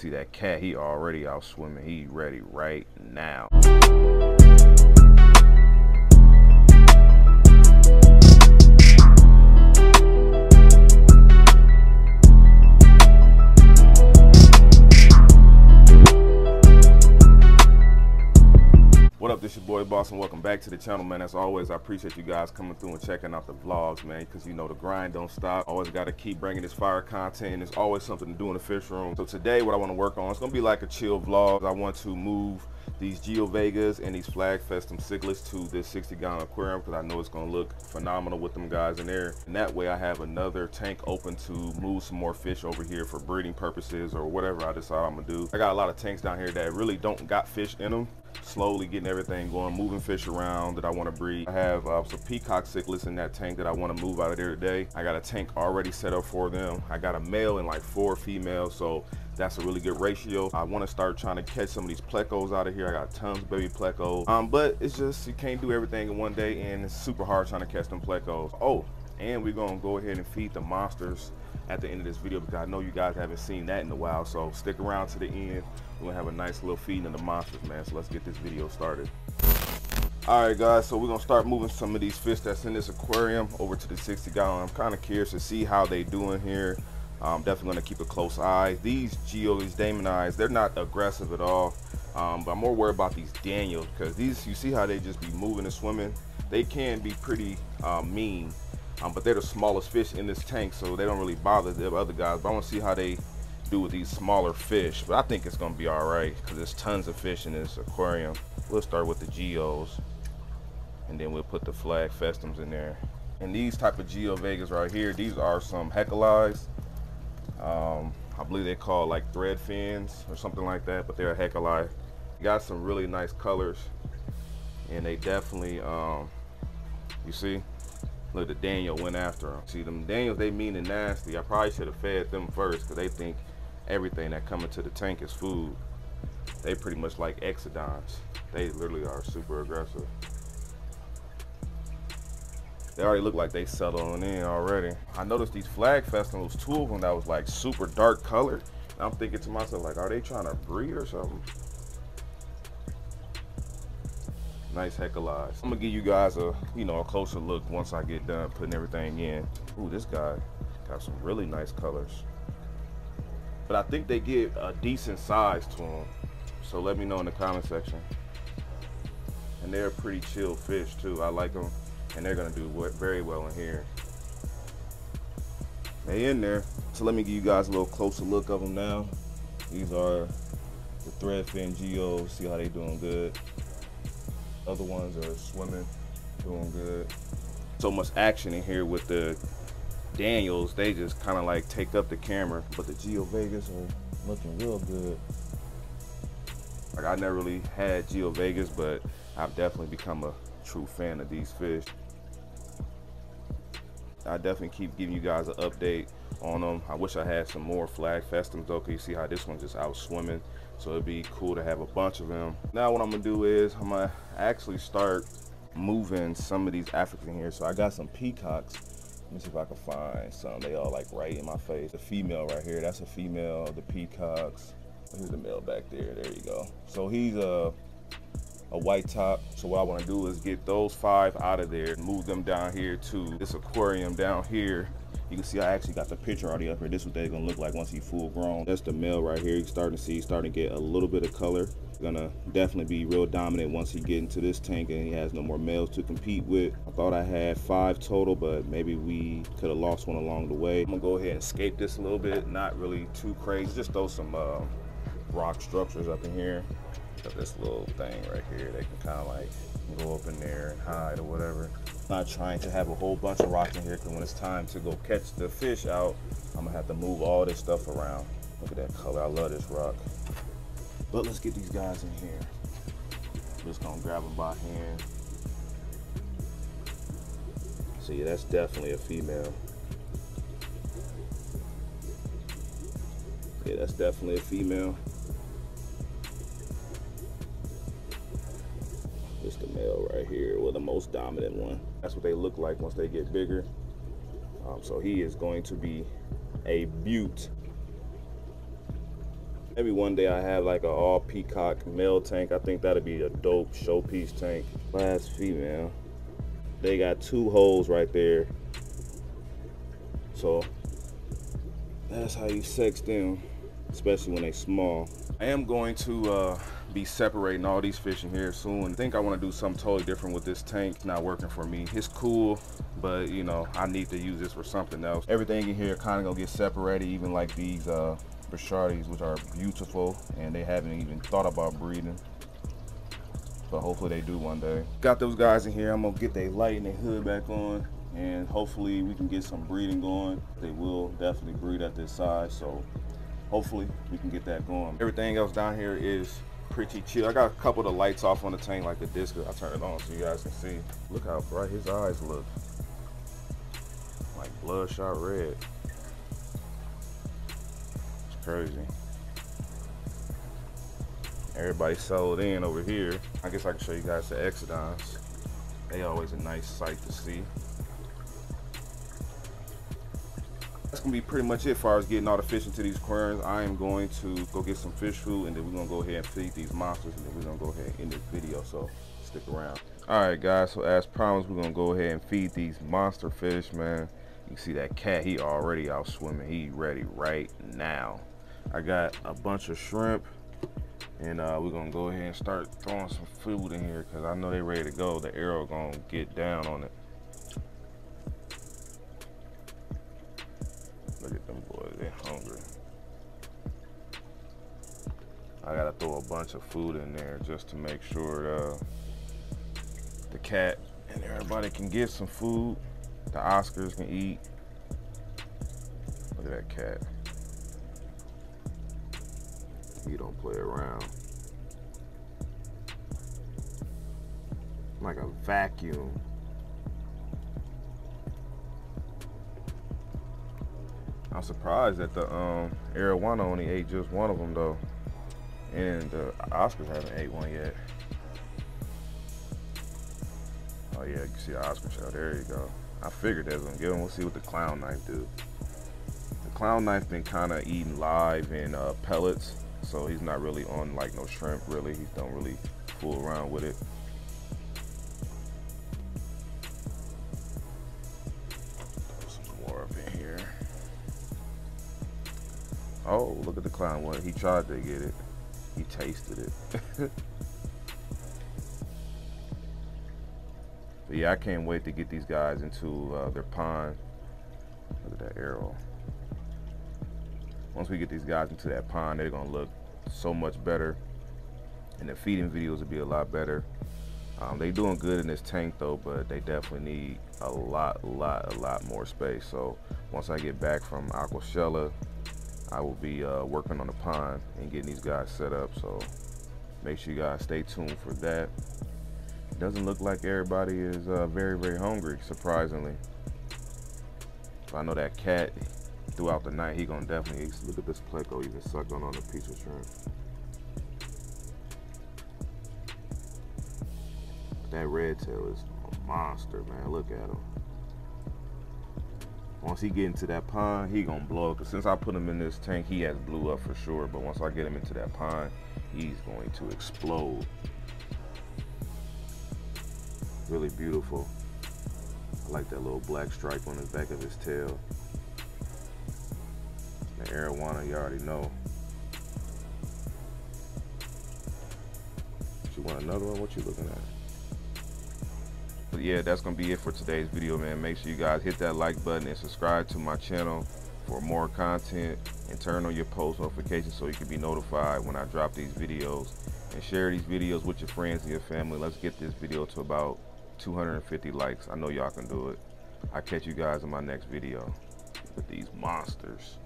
See that cat, he already out swimming. He ready right now. Up, this your boy Boss, and welcome back to the channel, man. As always, I appreciate you guys coming through and checking out the vlogs, man, because you know the grind don't stop. Always got to keep bringing this fire content, and there's always something to do in the fish room. So today, what I want to work on, it's going to be like a chill vlog. I want to move these Geophagus and these Flag Festum cichlids to this 60 gallon aquarium because I know it's going to look phenomenal with them guys in there. And that way I have another tank open to move some more fish over here for breeding purposes or whatever I decide I'm to do. I got a lot of tanks down here that really don't got fish in them slowly getting everything going, moving fish around that I want to breed. I have uh, some peacock cichlids in that tank that I want to move out of there today. I got a tank already set up for them. I got a male and like four females, so that's a really good ratio. I want to start trying to catch some of these plecos out of here. I got tons of baby plecos. Um, but it's just, you can't do everything in one day and it's super hard trying to catch them plecos. Oh, and we're gonna go ahead and feed the monsters at the end of this video because I know you guys haven't seen that in a while. So stick around to the end. We're gonna have a nice little feeding of the monsters, man. So let's get this video started. All right, guys, so we're gonna start moving some of these fish that's in this aquarium over to the 60 gallon. I'm kind of curious to see how they doing here. I'm definitely gonna keep a close eye. These Geo, these Damon eyes, they're not aggressive at all. Um, but I'm more worried about these Daniels because these, you see how they just be moving and swimming. They can be pretty uh, mean, um, but they're the smallest fish in this tank, so they don't really bother the other guys. But I want to see how they do with these smaller fish. But I think it's gonna be all right because there's tons of fish in this aquarium. We'll start with the Geos, and then we'll put the Flag Festums in there. And these type of Geophagus right here, these are some Heckeleyes. Um, I believe they call like thread fins or something like that, but they're a Heckeleye. Got some really nice colors, and they definitely, um, you see, look, the Daniel went after them. See, them Daniels, they mean and nasty. I probably should have fed them first because they think everything that come into the tank is food. They pretty much like exodons. They literally are super aggressive. They already look like they settled in already. I noticed these flag festivals, two of them that was like super dark colored. I'm thinking to myself, like, are they trying to breed or something? Nice Heckeleyes. I'm gonna give you guys a, you know, a closer look once I get done putting everything in. Ooh, this guy got some really nice colors. But I think they get a decent size to them. So let me know in the comment section. And they're pretty chill fish too. I like them and they're gonna do very well in here. They in there. So let me give you guys a little closer look of them now. These are the threadfin geos. See how they doing good. Other ones are swimming, doing good. So much action in here with the Daniels. They just kind of like take up the camera. But the Geophagus are looking real good. Like I never really had Geophagus, but I've definitely become a true fan of these fish. I definitely keep giving you guys an update on them. I wish I had some more flag festums though, cause you see how this one's just out swimming. So it'd be cool to have a bunch of them. Now what I'm gonna do is I'm gonna actually start moving some of these African here. So I got some peacocks. Let me see if I can find some. They all like right in my face. The female right here, that's a female, the peacocks. Here's the male back there, there you go. So he's a, a white top. So what I wanna do is get those five out of there, move them down here to this aquarium down here. You can see I actually got the picture already up here. This is what they're gonna look like once he's full grown. That's the male right here. You starting to see, he's starting to get a little bit of color. Gonna definitely be real dominant once he get into this tank and he has no more males to compete with. I thought I had five total, but maybe we could have lost one along the way. I'm gonna go ahead and scape this a little bit. Not really too crazy. Just throw some uh, rock structures up in here. Got this little thing right here. They can kind of like go up in there and hide or whatever. Not trying to have a whole bunch of rocks in here because when it's time to go catch the fish out, I'm gonna have to move all this stuff around. Look at that color. I love this rock. But let's get these guys in here. Just gonna grab them by hand. Yeah, that's definitely a female. Yeah, that's definitely a female. Right here, well, the most dominant one. That's what they look like once they get bigger. Um, so he is going to be a butte Maybe one day I have like a all peacock male tank. I think that'd be a dope showpiece tank. Last female. They got two holes right there. So that's how you sex them, especially when they small. I am going to uh, be separating all these fish in here soon. I think I want to do something totally different with this tank. It's not working for me. It's cool, but you know, I need to use this for something else. Everything in here kind of gonna get separated, even like these uh, which are beautiful, and they haven't even thought about breeding. But hopefully they do one day. Got those guys in here. I'm gonna get their light and their hood back on and hopefully we can get some breeding going. They will definitely breed at this size, so hopefully we can get that going. Everything else down here is pretty chill. I got a couple of the lights off on the tank like the disc. I'll turn it on so you guys can see. Look how bright his eyes look. Like bloodshot red. It's crazy. Everybody sold in over here. I guess I can show you guys the Exodons. They always a nice sight to see. That's gonna be pretty much it as far as getting all the fish into these aquariums. I am going to go get some fish food and then we're gonna go ahead and feed these monsters and then we're gonna go ahead and end this video, so stick around. All right guys, so as promised, we're gonna go ahead and feed these monster fish, man. You can see that cat, he already out swimming. He ready right now. I got a bunch of shrimp and uh, we're gonna go ahead and start throwing some food in here because I know they ready to go. The arrow gonna get down on it. Look at them boys, they hungry. I gotta throw a bunch of food in there just to make sure uh, the cat and everybody can get some food. The Oscars can eat. Look at that cat. He don't play around. Like a vacuum. I'm surprised that the um, Arowana only ate just one of them though. And the Oscars haven't ate one yet. Oh yeah, you see the Oscar shell. There you go. I figured that was gonna get him. We'll see what the clown knife do. The clown knife been kind of eating live in uh, pellets, so he's not really on like no shrimp. Really, he don't really fool around with it. Oh, look at the clown one. He tried to get it. He tasted it. yeah, I can't wait to get these guys into uh, their pond. Look at that arrow. Once we get these guys into that pond, they're gonna look so much better. And the feeding videos will be a lot better. Um, they doing good in this tank though, but they definitely need a lot, lot, a lot more space. So once I get back from Aquashella, I will be uh, working on the pond and getting these guys set up. So make sure you guys stay tuned for that. Doesn't look like everybody is uh, very, very hungry, surprisingly. I know that cat throughout the night, he gonna definitely eat. Look at this pleco even sucking on a piece of shrimp. That red tail is a monster, man. Look at him. Once he get into that pond, he gonna blow up. Cause since I put him in this tank, he has blew up for sure. But once I get him into that pond, he's going to explode. Really beautiful. I like that little black stripe on the back of his tail. The arowana, you already know. You want another one? What you looking at? But yeah that's gonna be it for today's video man. Make sure you guys hit that like button and subscribe to my channel for more content. And turn on your post notifications so you can be notified when I drop these videos. And share these videos with your friends and your family. Let's get this video to about 250 likes. I know y'all can do it. I'll catch you guys in my next video with these monsters